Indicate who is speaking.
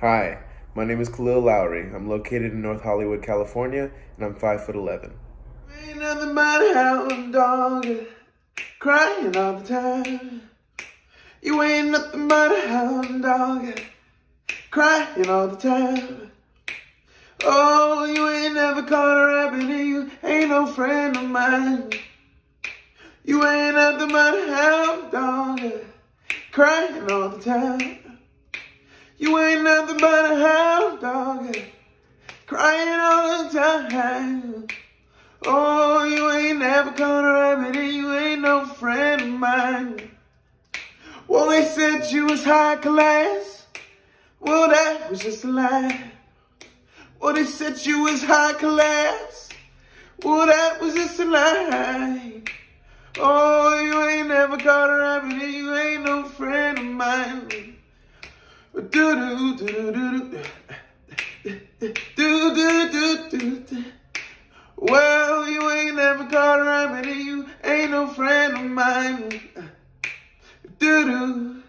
Speaker 1: Hi, my name is Khalil Lowry. I'm located in North Hollywood, California, and I'm 5 foot 11.
Speaker 2: Ain't nothing but a hound dog crying all the time. You ain't nothing but a hound dog crying all the time. Oh, you ain't never caught a rabbit and you ain't no friend of mine. You ain't nothing but a hound dog crying all the time. You ain't nothing but a hound dog crying all the time. Oh, you ain't never caught a rabbit and you ain't no friend of mine. Well, they said you was high class. Well, that was just a lie. Well, they said you was high class. Well, that was just a lie. Oh, you ain't never caught a rabbit and you ain't no friend of mine. Do do do do do do do do do do. Well, you ain't never caught a and you ain't no friend of mine. Do do.